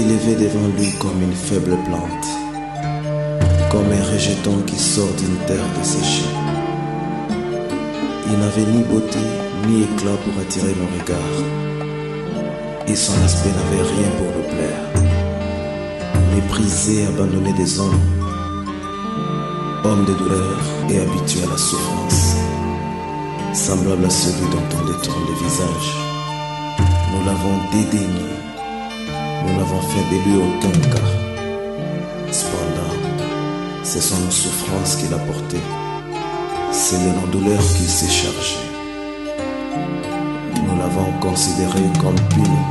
élevé devant lui comme une faible plante, comme un rejeton qui sort d'une terre desséchée. Il n'avait ni beauté ni éclat pour attirer nos regards, et son aspect n'avait rien pour nous plaire. Méprisé, abandonné des hommes, homme de douleur et habitué à la souffrance, semblable à celui dont on détourne le visage. Nous l'avons dédaigné, nous n'avons fait de lui aucun cas. Cependant, ce sont nos souffrances qu'il a portées, c'est de nos douleurs qu'il s'est chargé. Nous l'avons considéré comme puni,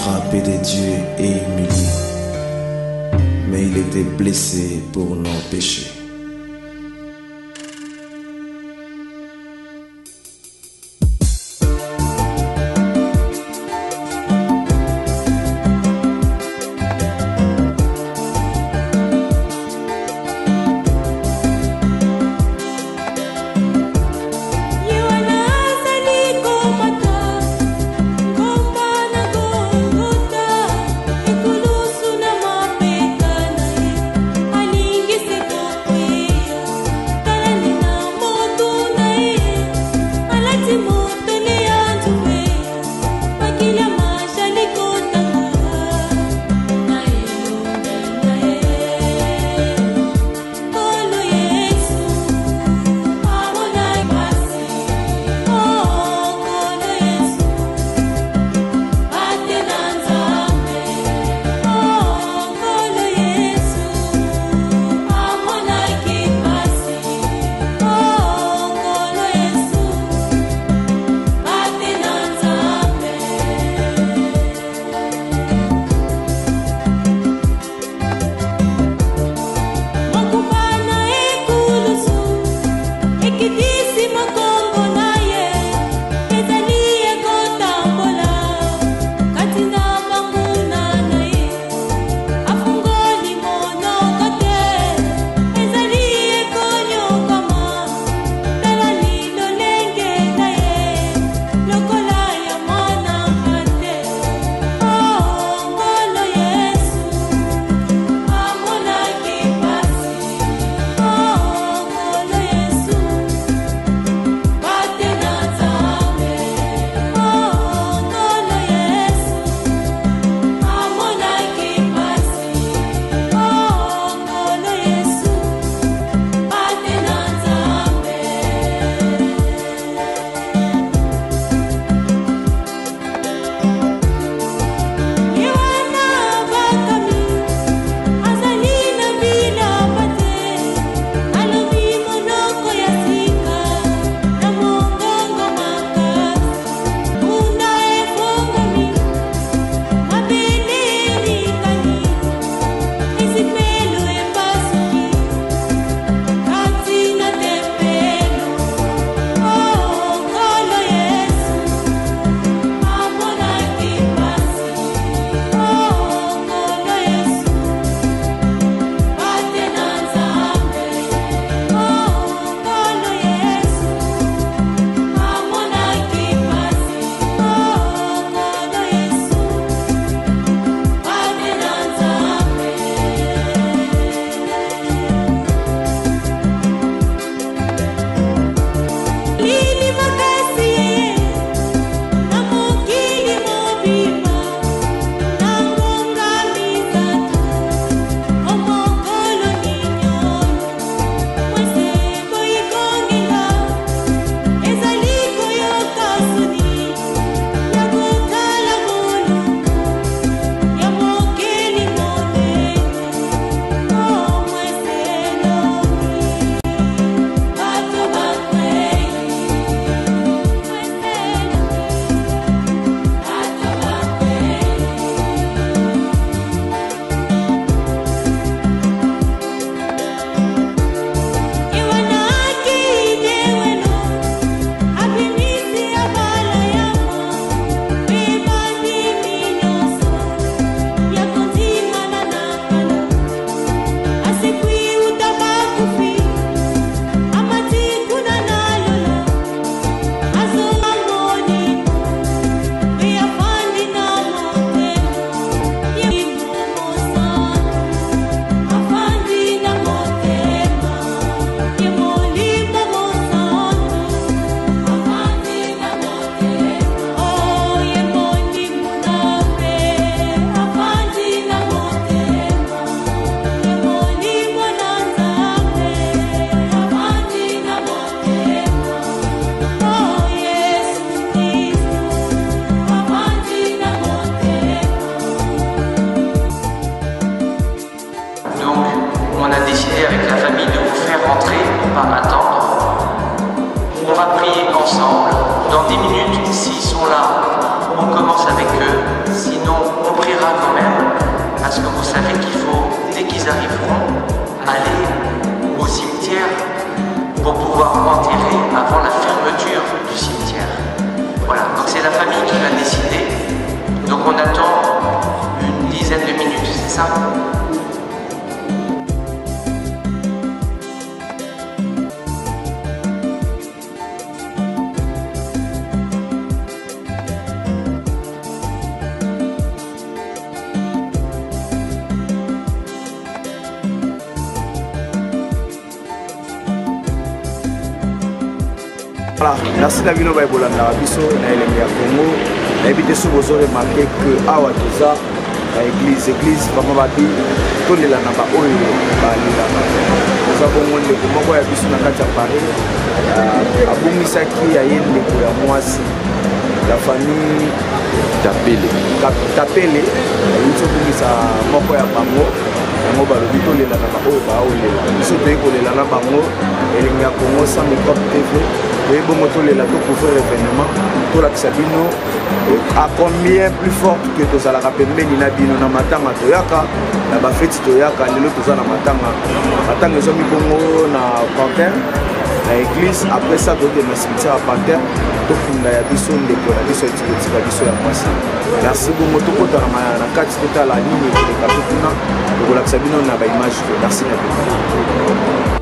frappé de Dieu et humilié. Mais il était blessé pour nos péchés. Na bino bayekolandaka biso na elenge ya congo. Nayebi te soki ozoremarke ke awa toza na église. Église vraimen babi tolela na baoyo balelaka toza bongo ndeko moko ya biso na kati ya paris. Abongisaki aye ndeko ya mwasi. Ya famille tapele. Tapele. Ayuti obongisa moko ya bango. Yango balobi tolela na baoyo baolela biso toyei kolela na bango. Elenge ya congo sans microbe tv bongo tolela tocouvrir événement tolakisa bino a combien plus forte que tozalaka pembeni na bino na matanga toyaka na bafeti toyaka lelo toza na matanga matanga ezomi bongo na pantin na église après ça tokende na cimetière ya pantin tokunda ya biso ndeko na biso etikotika biso ya mwasi merci bongo tokotana na kati totala nini ekoleka to kuna tokolakisa bino na baimage to merci na bino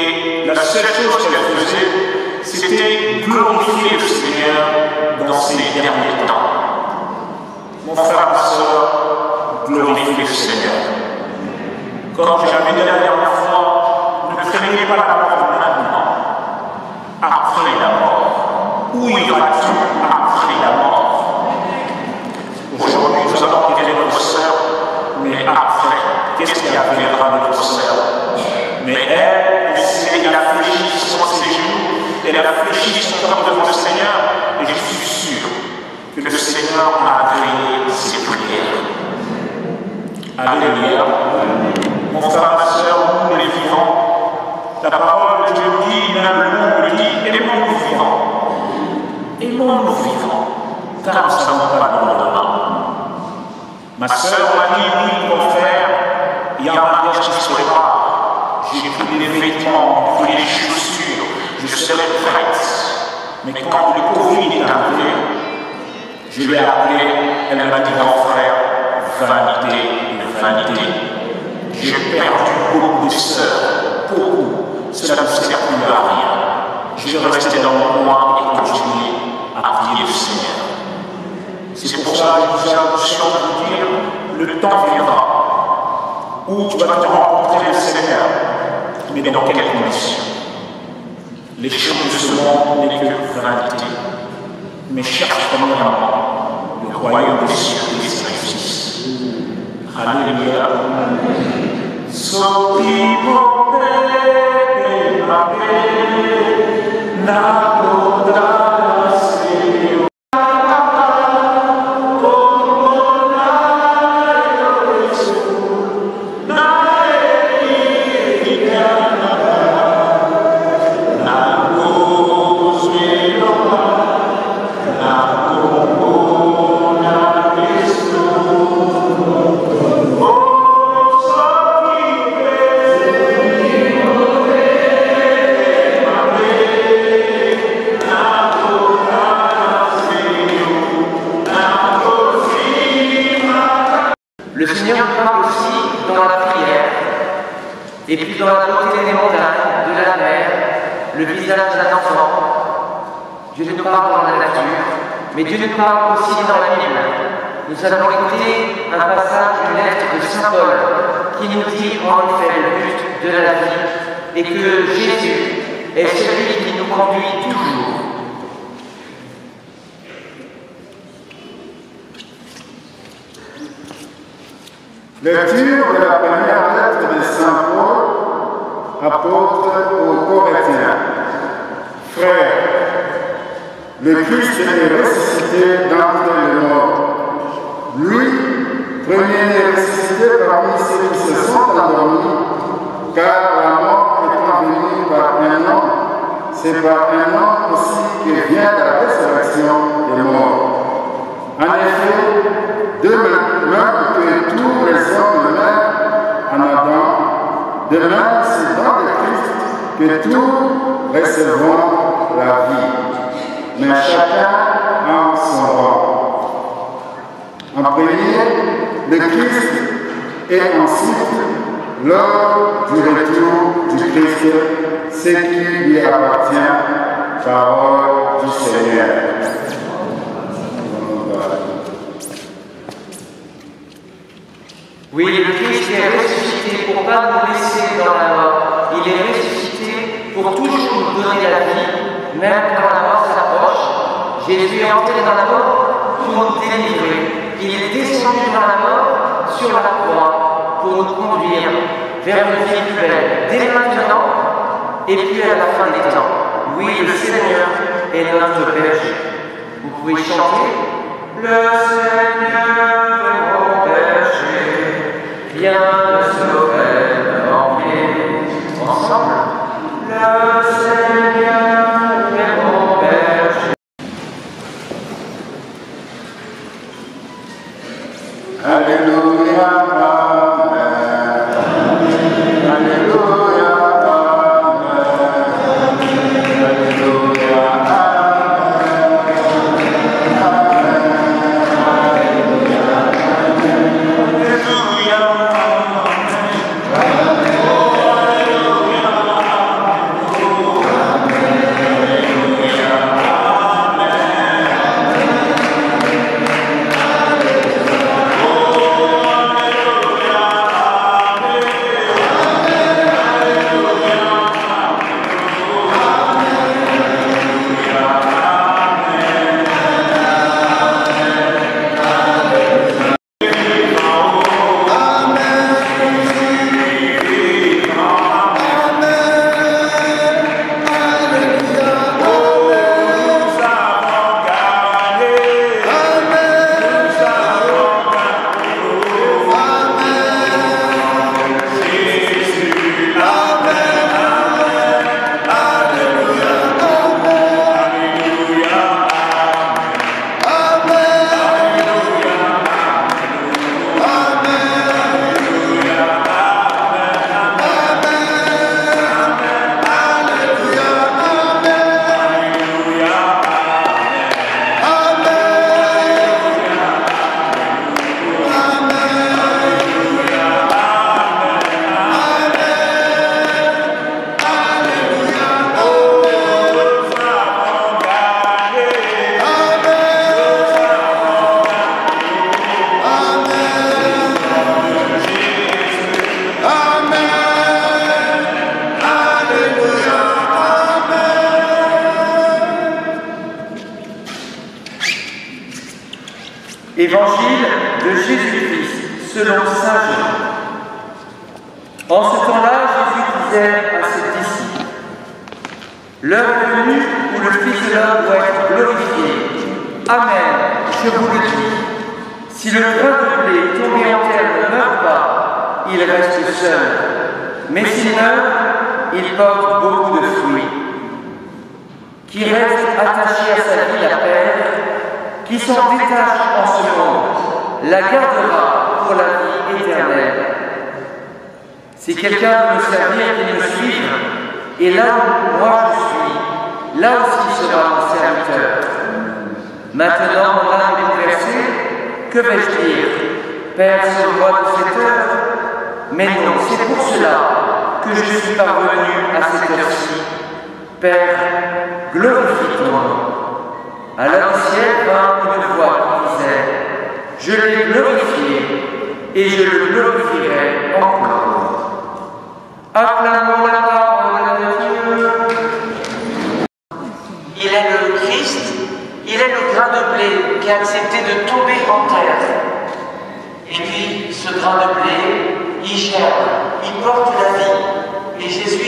Et la seule chose qu'elle faisait, c'était glorifier le Seigneur dans ces derniers temps. Mon frère, ma soeur, glorifiez le Seigneur. Comme j'avais dit la dernière fois, ne craignez pas la mort maintenant, après la mort. Où y aura-t-il après la mort? Aujourd'hui, nous allons quitter notre sœur, mais après, qu'est-ce qui arrivera de notre sœur Mais elle a fléchi sur ses genoux, elle a fléchi son corps devant le Seigneur, et je suis sûr que le Seigneur a agréé ses prières. Alléluia. Mon frère, ma soeur, nous les vivants, la parole de Dieu dit, même le le dit, aimons-nous vivants. Aimons-nous vivants, car nous ne savons pas le lendemain. Ma soeur m'a dit, oui, mon frère, il y a un mariage qui se prépare. J'ai pris les vêtements, pris les chaussures, je serai prête. Mais quand le Covid est arrivé, je l'ai appelée, elle m'a dit, grand frère, vanité vanité. J'ai perdu beaucoup de sœurs, beaucoup. Cela ne sert plus à rien. Je rester dans mon coin et continuer à prier le Seigneur. C'est pour ça que j'ai l'impression de dire, le temps viendra où tu vas te rencontrer le Seigneur, mais dans quelles conditions Les choses de ce monde n'est que vanité, mais cherche premièrement le royaume des cieux et sa justice. Alléluia. So people pay my now pour toujours nous donner la vie, même quand la mort s'approche. Jésus est entré dans la mort pour nous délivrer. Il est descendu dans la mort sur la croix pour nous conduire vers une vie plus belle, dès maintenant et puis à la fin des temps. Oui, le Seigneur est notre berger. Vous pouvez chanter Le Seigneur est mon berger, viens Le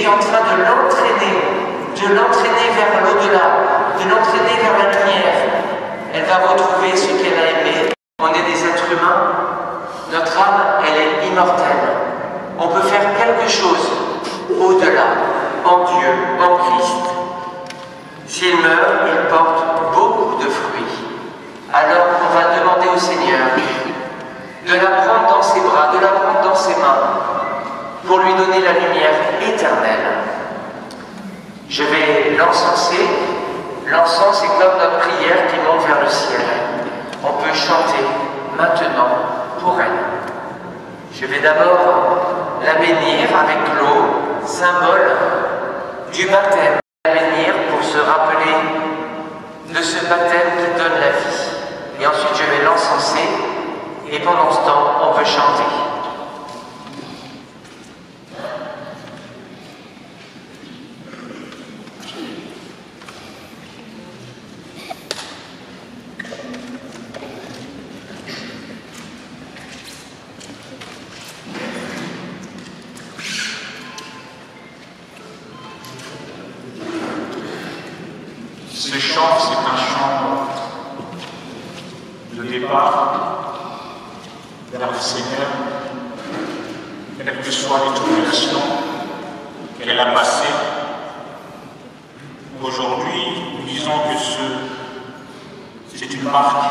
en train de l'entraîner, de l'entraîner vers l'au-delà, de l'entraîner vers la lumière. Elle va retrouver ce qu'elle a aimé. On est des êtres humains, notre âme, elle est immortelle. On peut faire quelque chose au-delà, en Dieu, en Christ. S'il meurt, il porte beaucoup de fruits. Alors on va demander au Seigneur de la prendre dans ses bras, de la prendre dans ses mains, pour lui donner la lumière éternelle. Je vais l'encenser. L'encens est comme notre prière qui monte vers le ciel. On peut chanter maintenant pour elle. Je vais d'abord la bénir avec l'eau, symbole du baptême. La bénir pour se rappeler de ce baptême qui donne la vie. Et ensuite, je vais l'encenser. Et pendant ce temps, on peut chanter. Ce chant, c'est un chant de départ vers le Seigneur, quelles que soient les tribulations qu'elle a passées. Aujourd'hui, nous disons que ce, c'est une marque.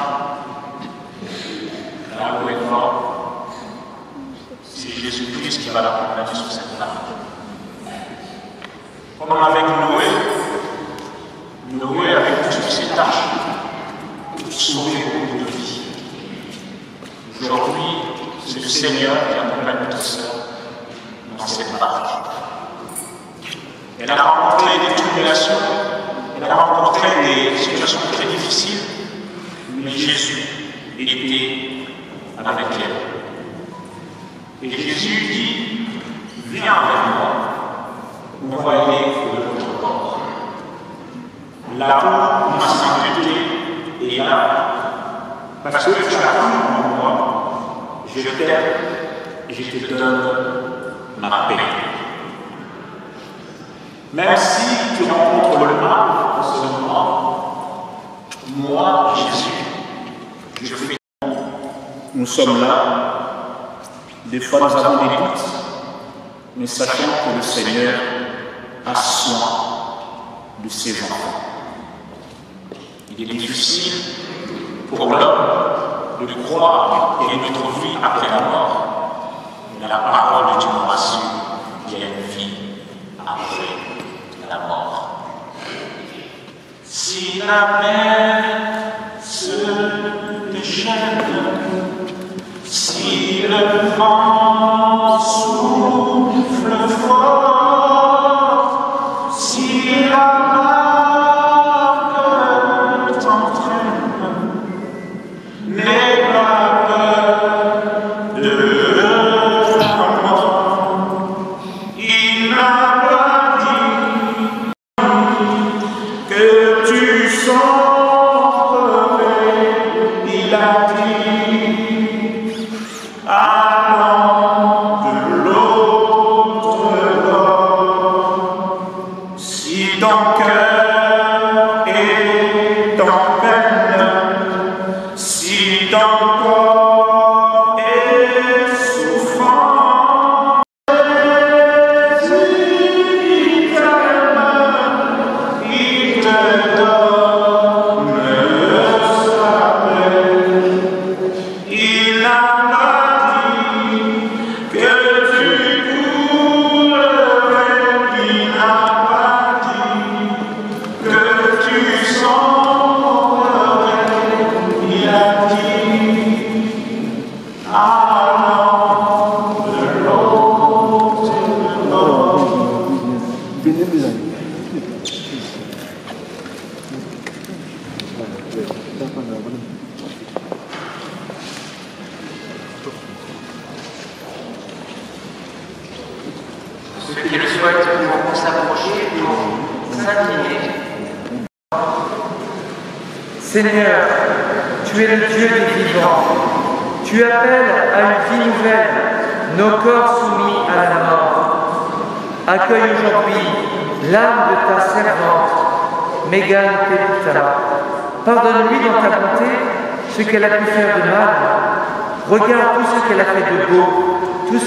Là où elle va, c'est Jésus-Christ qui va l'accompagner sur cette marque. Comme avec Noé, Noé avec toutes ses tâches pour sauver beaucoup de vies. Aujourd'hui, c'est le Seigneur qui accompagne notre sœur dans cette barque. Elle a rencontré des tribulations, elle a rencontré des situations très difficiles, mais Jésus était avec elle. Et Jésus dit, viens avec moi, on va aller de l'autre bord. Là où ma sainteté est là, parce que tu as cru en moi, je t'aime et je te donne ma paix. Même si tu rencontres le mal en ce moment, moi, Jésus, je fais. Nous sommes là, des fois nous avons des doutes, mais sachant que le Seigneur a soin de ses enfants. Il est difficile pour l'homme de croire qu'il y a une autre vie après la mort. Mais la parole de Dieu nous rassure qu'il y a une vie après Si la mer se déchaîne, si le vent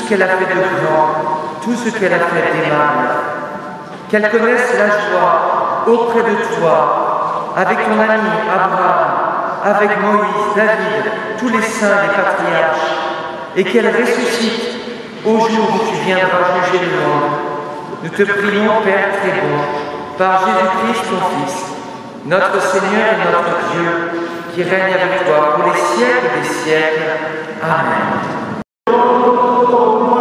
qu'elle a fait de grand, tout ce qu'elle a fait d'aimable. Qu'elle connaisse la joie auprès de toi, avec ton ami Abraham, avec Moïse, David, tous les saints des patriarches, et qu'elle ressuscite au jour où tu viendras juger le monde. Nous te prions, Père très bon, par Jésus-Christ, ton Fils, notre Seigneur et notre Dieu, qui règne avec toi pour les siècles des siècles. Amen. Oh,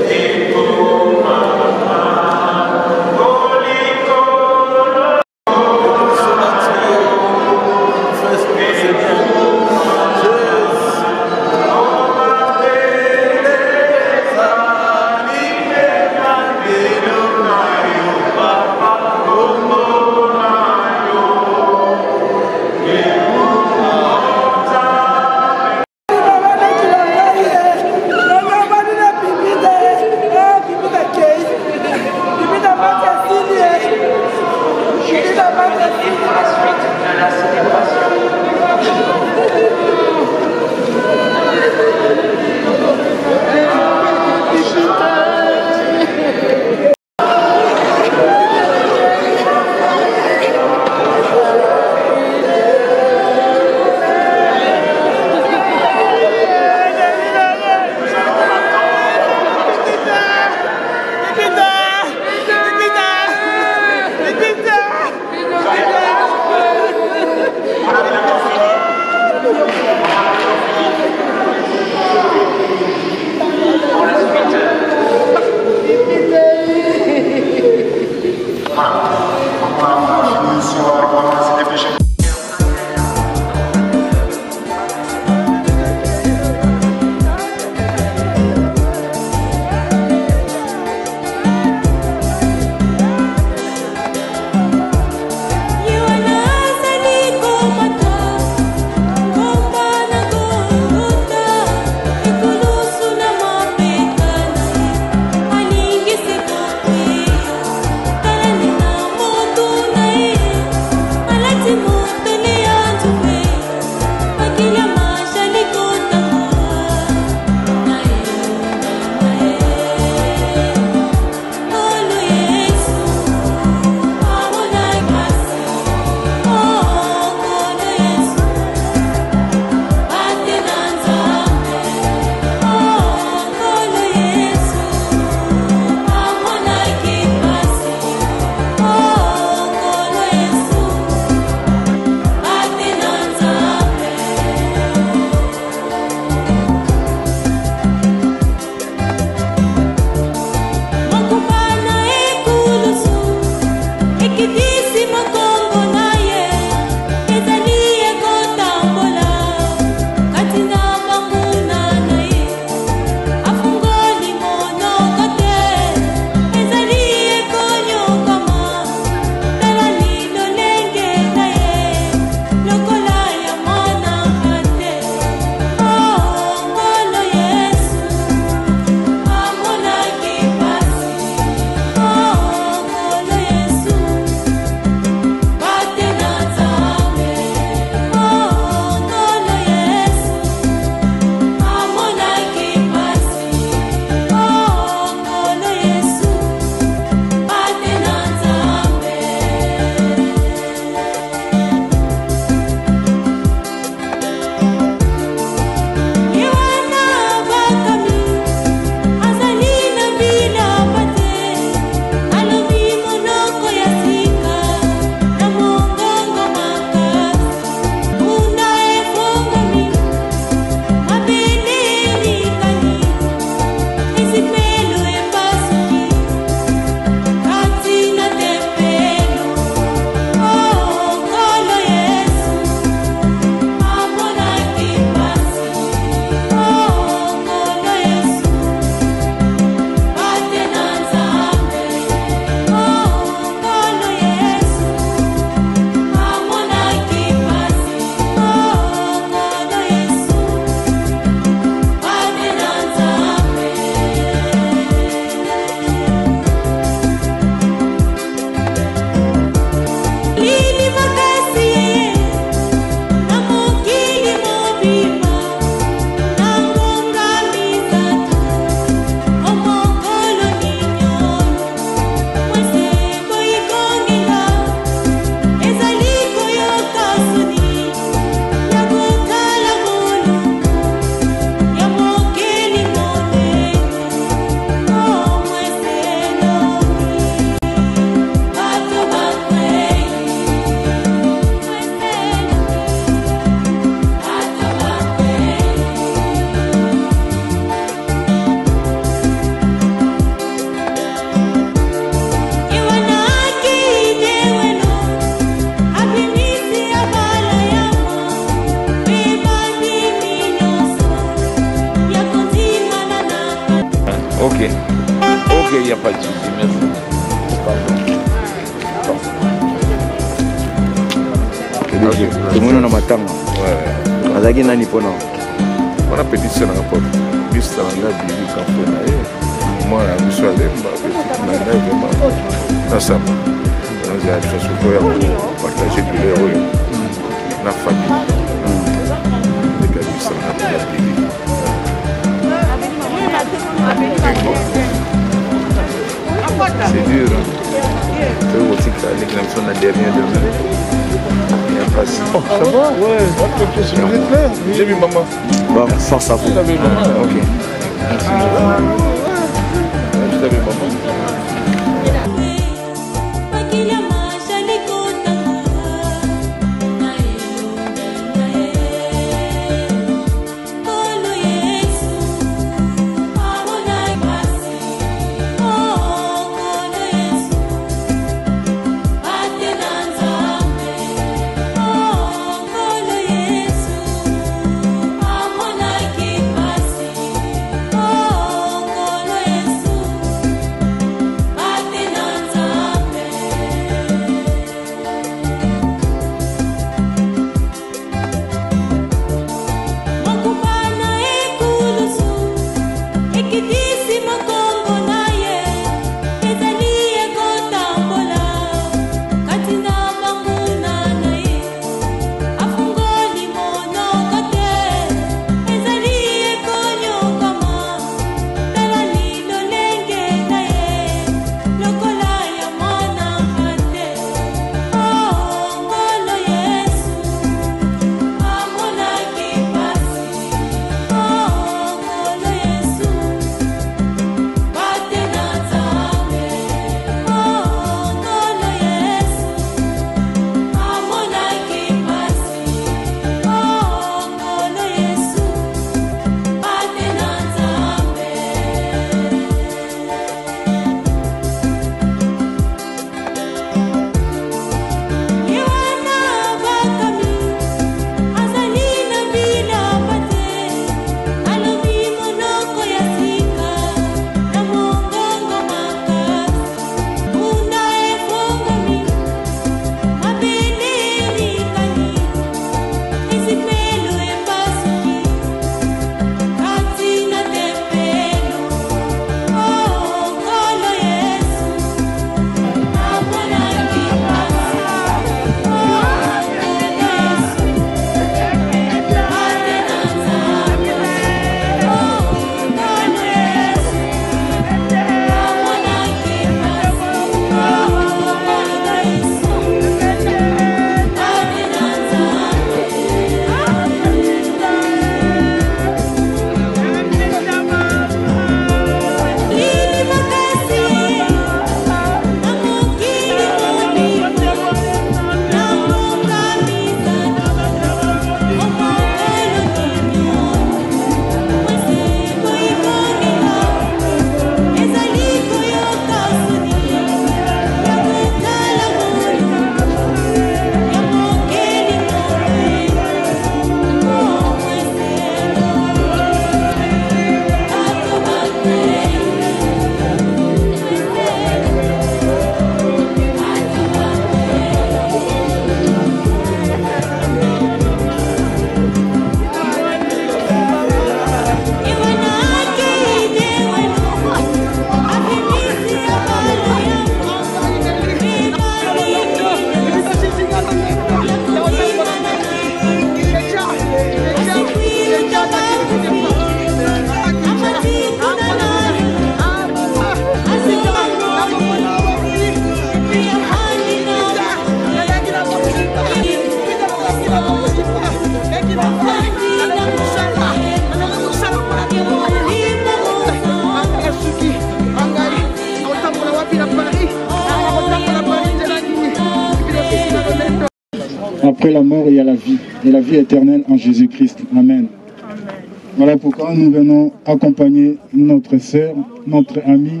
nous venons accompagner notre sœur, notre amie.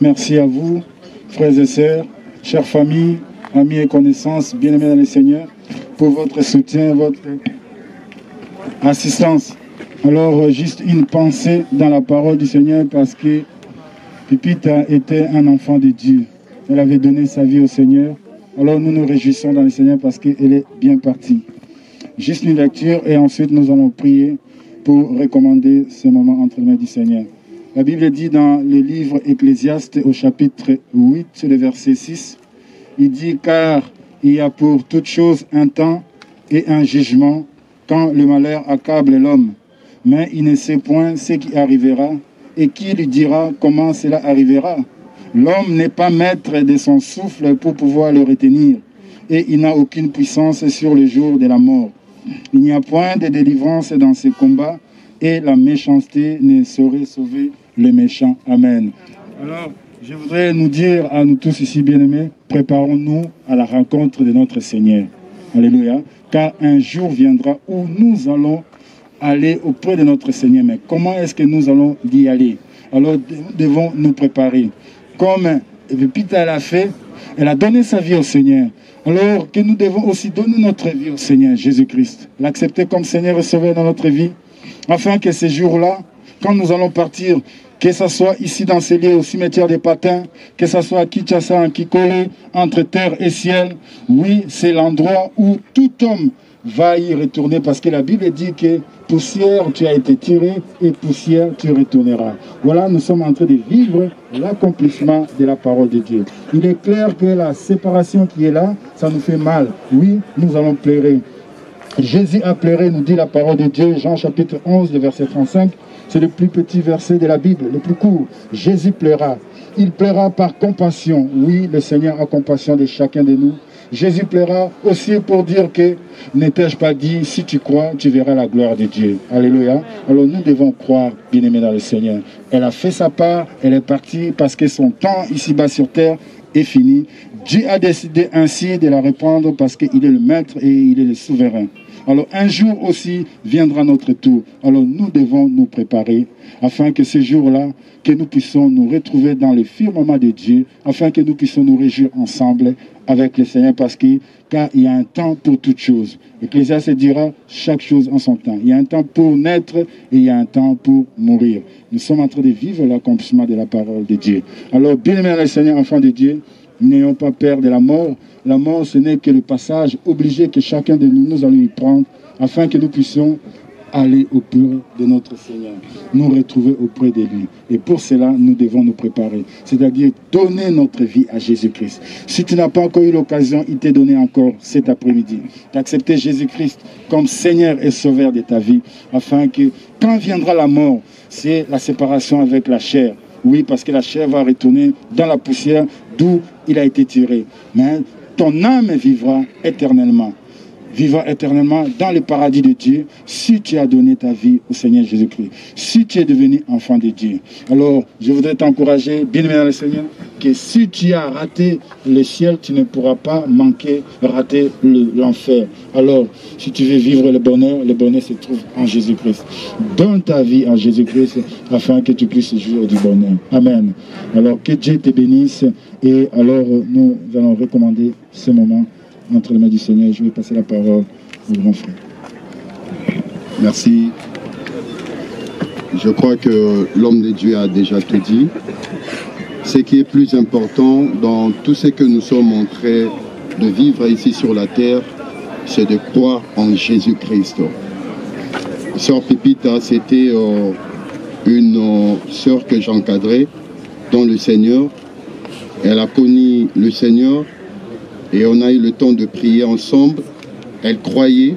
Merci à vous, frères et sœurs, chères familles, amis et connaissances, bien-aimés dans le Seigneur, pour votre soutien, votre assistance. Alors, juste une pensée dans la parole du Seigneur parce que Pipita était un enfant de Dieu. Elle avait donné sa vie au Seigneur. Alors nous nous réjouissons dans le Seigneur parce qu'elle est bien partie. Juste une lecture et ensuite nous allons prier pour recommander ce moment entre les mains du Seigneur. La Bible dit dans le livre Ecclésiaste au chapitre 8, le verset 6, il dit car il y a pour toute chose un temps et un jugement quand le malheur accable l'homme. Mais il ne sait point ce qui arrivera et qui lui dira comment cela arrivera. L'homme n'est pas maître de son souffle pour pouvoir le retenir et il n'a aucune puissance sur le jour de la mort. Il n'y a point de délivrance dans ce combat et la méchanceté ne saurait sauver le méchant. Amen. Alors, je voudrais nous dire à nous tous ici, bien-aimés, préparons-nous à la rencontre de notre Seigneur. Alléluia. Car un jour viendra où nous allons aller auprès de notre Seigneur. Mais comment est-ce que nous allons y aller? Alors, nous devons nous préparer. Comme Pita l'a fait, elle a donné sa vie au Seigneur. Alors que nous devons aussi donner notre vie au Seigneur Jésus-Christ, l'accepter comme Seigneur et Sauveur dans notre vie, afin que ces jours-là, quand nous allons partir, que ce soit ici dans ces lieux au cimetière des Patins, que ce soit à Kinshasa, en Kikole, entre terre et ciel, oui, c'est l'endroit où tout homme va y retourner parce que la Bible dit que poussière tu as été tiré et poussière tu retourneras. Voilà, nous sommes en train de vivre l'accomplissement de la parole de Dieu. Il est clair que la séparation qui est là, ça nous fait mal. Oui, nous allons pleurer. Jésus a pleuré, nous dit la parole de Dieu, Jean chapitre 11, le verset 35. C'est le plus petit verset de la Bible, le plus court. Jésus pleura. Il pleura par compassion. Oui, le Seigneur a compassion de chacun de nous. Jésus pleura aussi pour dire que n'étais-je pas dit, si tu crois, tu verras la gloire de Dieu. Alléluia. Alors nous devons croire, bien aimé dans le Seigneur. Elle a fait sa part, elle est partie parce que son temps ici-bas sur terre est fini. Dieu a décidé ainsi de la répandre parce qu'il est le maître et il est le souverain. Alors un jour aussi viendra notre tour. Alors nous devons nous préparer afin que ce jour-là, que nous puissions nous retrouver dans le firmament de Dieu, afin que nous puissions nous réjouir ensemble avec le Seigneur parce qu'il y a un temps pour toutes choses. L'Ecclésiaste dira chaque chose en son temps. Il y a un temps pour naître et il y a un temps pour mourir. Nous sommes en train de vivre l'accomplissement de la parole de Dieu. Alors, bien aimé le Seigneur, enfant de Dieu, n'ayons pas peur de la mort. La mort, ce n'est que le passage obligé que chacun de nous, nous allons y prendre afin que nous puissions aller auprès de notre Seigneur, nous retrouver auprès de lui. Et pour cela, nous devons nous préparer, c'est-à-dire donner notre vie à Jésus-Christ. Si tu n'as pas encore eu l'occasion, il t'est donné encore cet après-midi d'accepter Jésus-Christ comme Seigneur et Sauveur de ta vie, afin que quand viendra la mort, c'est la séparation avec la chair. Oui, parce que la chair va retourner dans la poussière d'où il a été tiré. Mais ton âme vivra éternellement vivra éternellement dans le paradis de Dieu si tu as donné ta vie au Seigneur Jésus-Christ, si tu es devenu enfant de Dieu. Alors, je voudrais t'encourager, bien aimé dans le Seigneur, que si tu as raté le ciel, tu ne pourras pas manquer, rater l'enfer. Alors, si tu veux vivre le bonheur, le bonheur se trouve en Jésus-Christ. Donne ta vie en Jésus-Christ afin que tu puisses jouir du bonheur. Amen. Alors, que Dieu te bénisse et alors nous allons recommander ce moment entre les mains du Seigneur. Je vais passer la parole au grand frère. Merci. Je crois que l'homme de Dieu a déjà tout dit. Ce qui est plus important dans tout ce que nous sommes en train de vivre ici sur la terre, c'est de croire en Jésus-Christ. Sœur Pépita, c'était euh, une euh, sœur que j'encadrais dans le Seigneur. Elle a connu le Seigneur et on a eu le temps de prier ensemble. Elle croyait,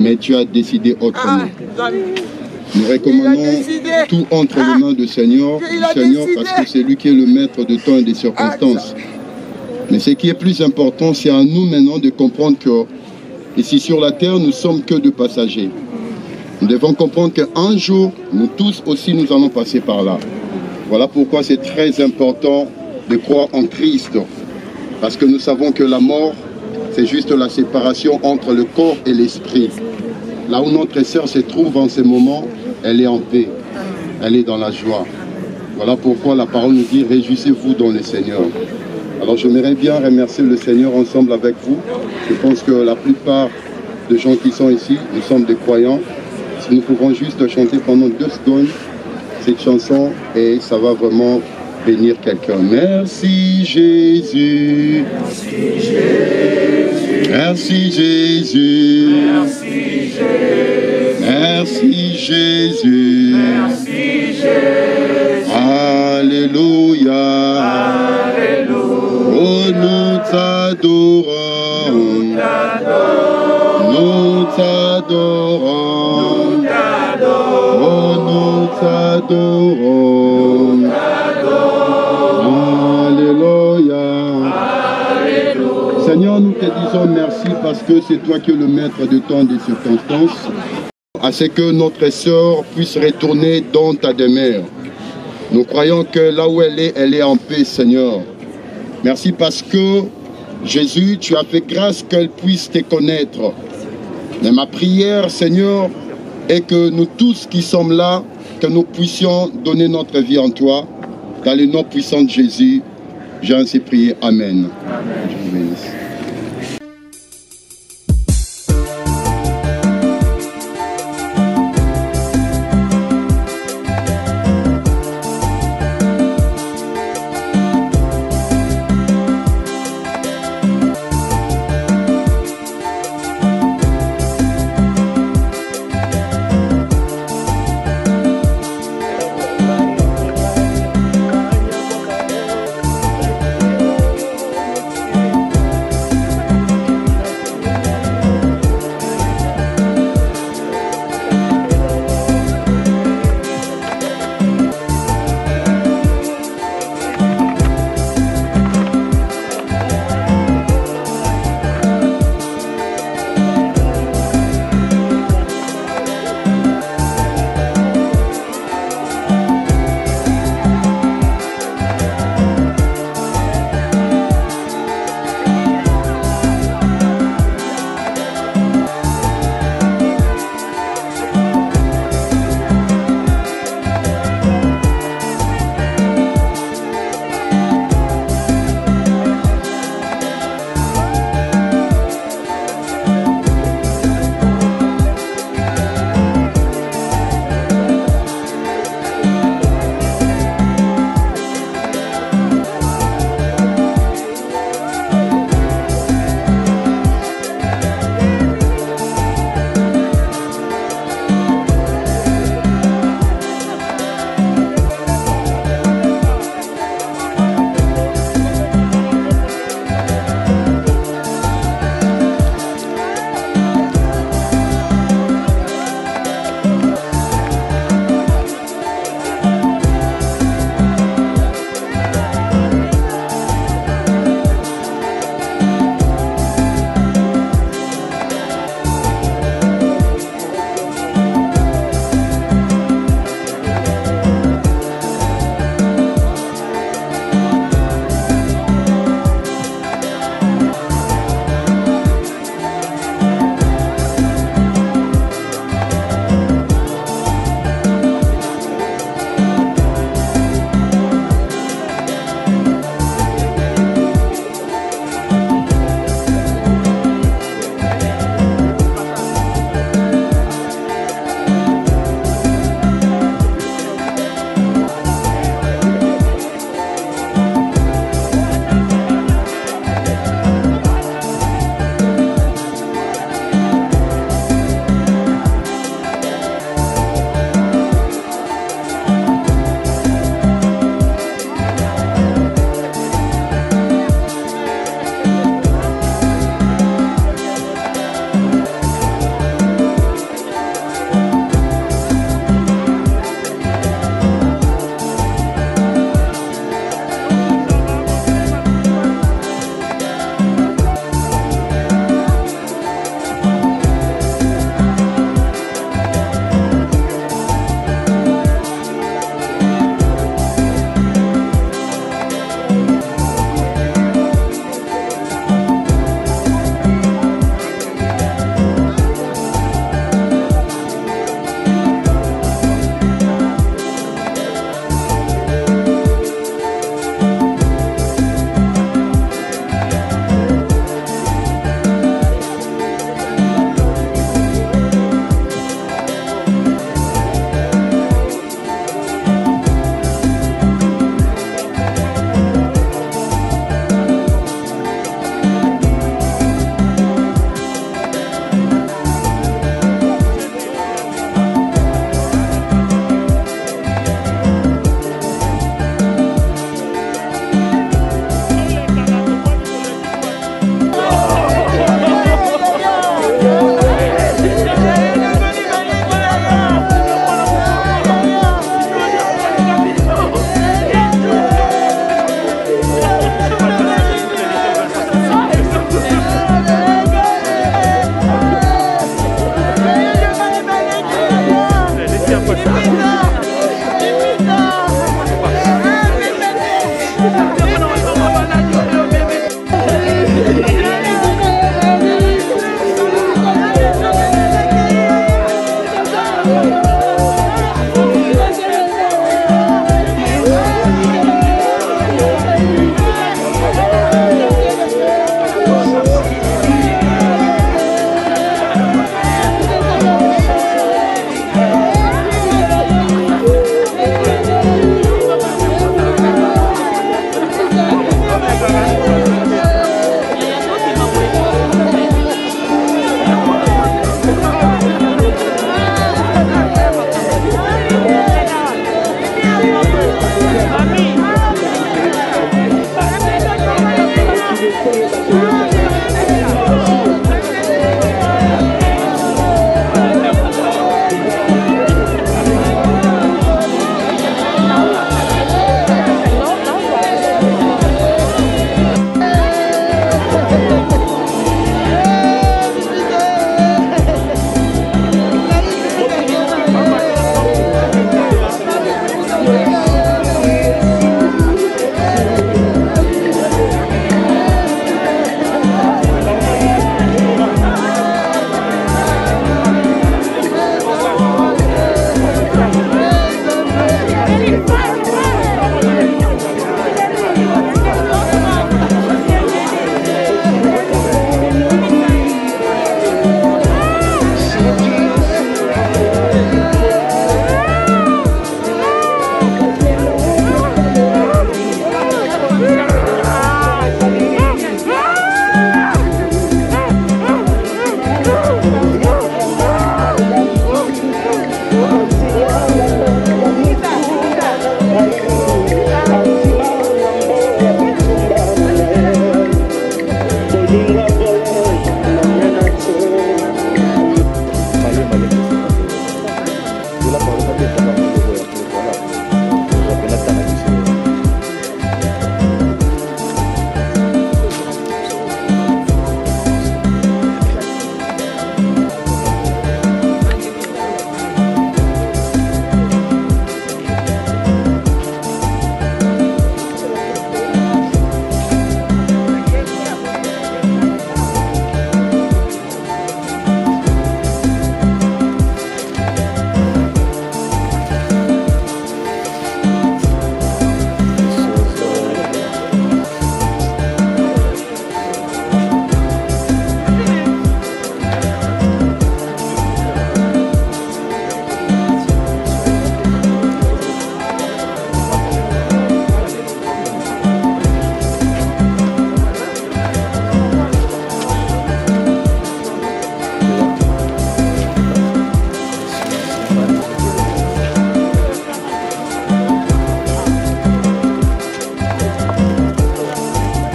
mais tu as décidé autrement. Nous recommandons tout entre les mains du Seigneur, du Seigneur parce que c'est lui qui est le maître de temps et des circonstances. Mais ce qui est plus important, c'est à nous maintenant de comprendre que ici sur la terre, nous sommes que de passagers. Nous devons comprendre qu'un jour, nous tous aussi, nous allons passer par là. Voilà pourquoi c'est très important de croire en Christ. Parce que nous savons que la mort, c'est juste la séparation entre le corps et l'esprit. Là où notre sœur se trouve en ce moment, elle est en paix. Elle est dans la joie. Voilà pourquoi la parole nous dit réjouissez-vous dans le Seigneur. Alors j'aimerais bien remercier le Seigneur ensemble avec vous. Je pense que la plupart des gens qui sont ici, nous sommes des croyants. Si nous pouvons juste chanter pendant deux secondes cette chanson et ça va vraiment bénir quelqu'un. Merci Jésus. Merci Jésus. Merci Jésus. Alléluia. Oh, nous t'adorons. Nous t'adorons. Oh, nous t'adorons. Te disons merci parce que c'est toi qui es le maître de temps des circonstances, à ce que notre sœur puisse retourner dans ta demeure. Nous croyons que là où elle est, elle est en paix, Seigneur. Merci parce que Jésus, tu as fait grâce qu'elle puisse te connaître. Mais ma prière, Seigneur, est que nous tous qui sommes là, que nous puissions donner notre vie en toi. Dans le nom puissant de Jésus, j'ai ainsi prié. Amen. Je vous.